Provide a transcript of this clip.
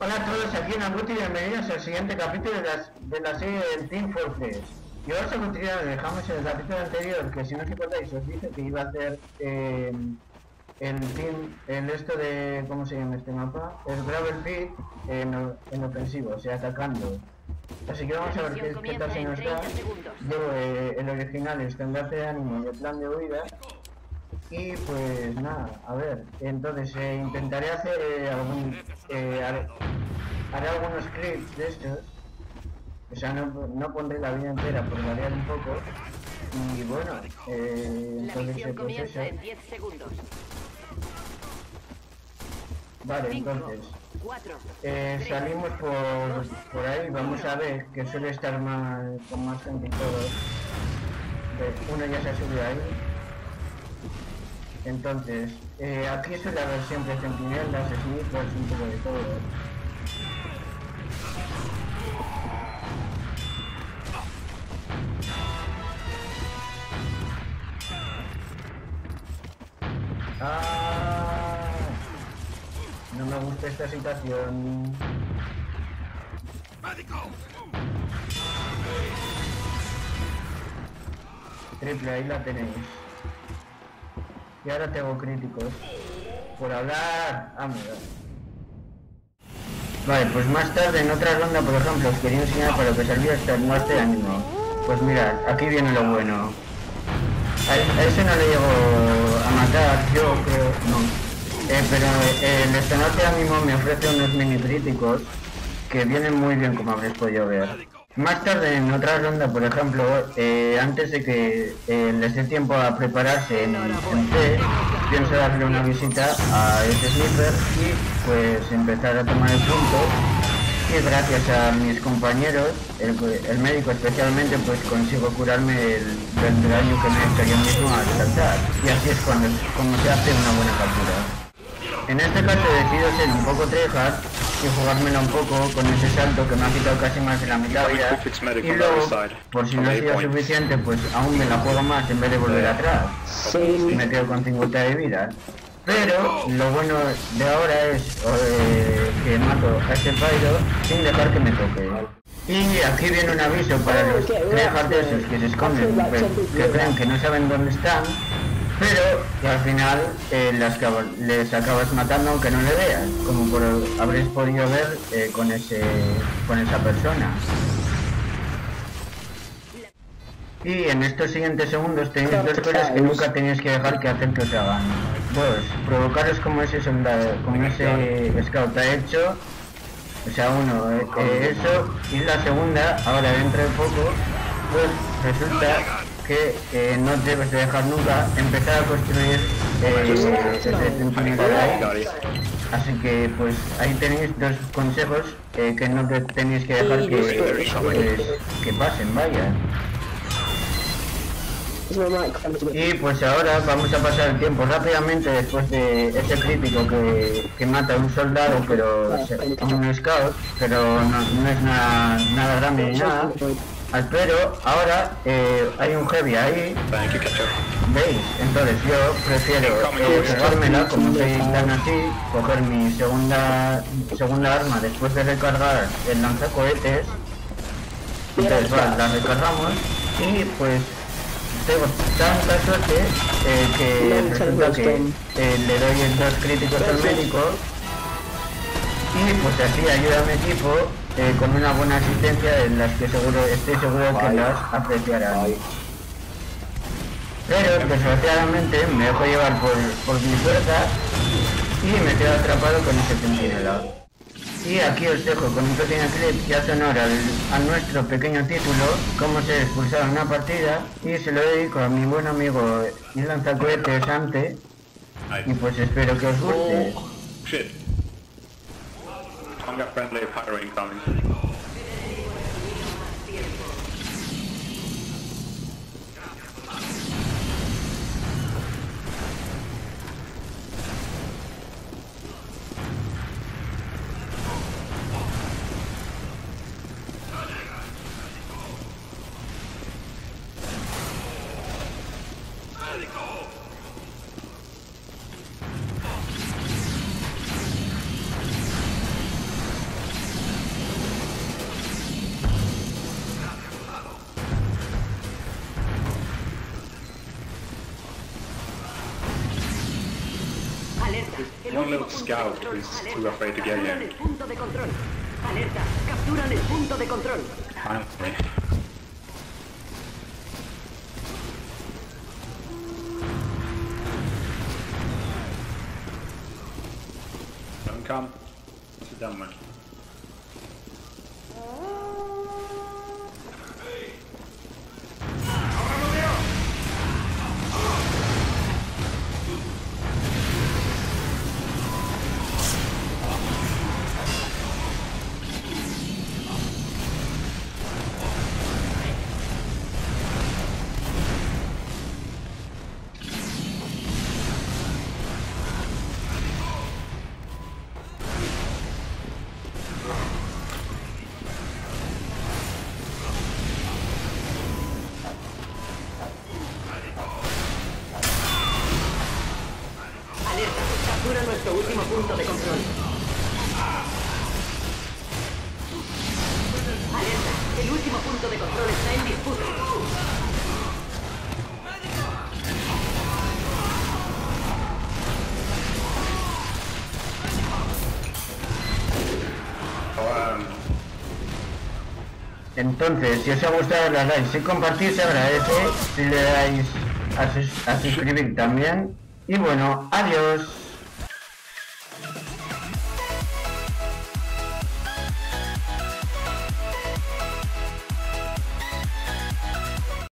Hola a todos, aquí en Abuti y bienvenidos al siguiente capítulo de, las, de la serie del Team Fortress. Y vamos a continuar, dejamos en el capítulo anterior, que si no os acordáis os dije que iba a hacer eh, el team, el esto de, ¿cómo se llama este mapa? El Gravel Pit en, en ofensivo, o sea, atacando. Así que vamos a ver qué, qué tal se nos da. Luego eh, el original es estandarte de ánimo y el plan de huida. Y pues nada, a ver, entonces eh, intentaré hacer eh, algún... Eh, haré, haré algunos clips de estos. O sea, no, no pondré la vida entera por variar un poco. Y bueno, La entonces misión comienza en 10 segundos. Vale, 5, entonces. 4, Eh, salimos por, por ahí, vamos a ver que suele estar más, con más gente y todo. Uno ya se ha subido ahí. Entonces, eh, aquí suele haber siempre centinelas, snipers, un poco de todo. Ah, no me gusta esta situación. Triple, ahí la tenéis. Y ahora tengo críticos. Por hablar. Ah, mira. Vale, pues más tarde en otra ronda, por ejemplo, os quería enseñar para lo que servía este más de ánimo. Pues mirad, aquí viene lo bueno. A, a ese no le llego a matar, yo creo, no. Eh, pero eh, el estandarte ánimo me ofrece unos mini críticos que vienen muy bien como habréis podido ver. Más tarde en otra ronda, por ejemplo, eh, antes de que eh, les dé tiempo a prepararse en, en C, pienso darle una visita a ese sniper y pues empezar a tomar el punto y gracias a mis compañeros, el, médico especialmente, pues consigo curarme el, del daño que me he hecho yo mismo al saltar. Y así es cuando, como se hace una buena captura. En este caso decido ser un poco tryhard y jugármela un poco con ese salto que me ha quitado casi más de la mitad de vida. Y luego, por si no ha sido suficiente, pues aún me la juego más en vez de volver atrás. Y me quedo con 50 de vida. Pero lo bueno de ahora es eh, que mato a ese Pyro sin dejar que me toque. Y aquí viene un aviso para los esos que se esconden, que creen que no saben dónde están, pero al final eh, las acaba- les acabas matando aunque no le veas, como por, habréis podido ver eh, con, ese, con esa persona. Y en estos siguientes segundos tenéis dos cosas que nunca tenéis que dejar que hacer que os hagan. Dos, provocaros como ese soldado, como ese scout ha hecho. O sea, uno, eh, eso. Y la segunda, ahora dentro de poco, pues resulta que eh, no debes de dejar nunca empezar a construir eh, centinela ahí. Así que pues ahí tenéis dos consejos eh, que no te tenéis que dejar que, pues, que pasen, vaya. Y pues ahora vamos a pasar el tiempo rápidamente después de ese crítico que, que mata a un soldado, pero a un scout, pero no, no es nada, nada grande ni nada. Ah, Pero ahora eh, hay un heavy ahí, Thank you, Catcher. ¿veis? Entonces yo prefiero eh, como soy tan así, coger mi segunda segunda arma después de recargar el lanzacohetes. Entonces va, la recargamos y pues tengo tanta suerte eh, que resulta que eh, le doy el dos críticos al médico y pues así ayuda a mi equipo eh, con una buena asistencia en las que seguro estoy seguro que las apreciarán. Pero desgraciadamente me dejo llevar por, por mi fuerza y me quedo atrapado con ese centinela. Y aquí os dejo con un pequeño clip que hace honor al, a nuestro pequeño título, cómo ser expulsado en una partida, y se lo dedico a mi buen amigo y lanzacohetes Ante, y pues espero que os guste. Oh, shit. I've got friendly pyro incoming. One little scout who's too afraid to get Capturan in. el punto de control. Alerta, capturan el punto de control. Finally. Don't come. Sit down, man. Alerta, último punto de control. Alerta, el último punto de control está en disputa. Entonces, si os ha gustado, la like, si compartís se agradece, si le dais a, sus- a suscribir también. Y bueno, adiós.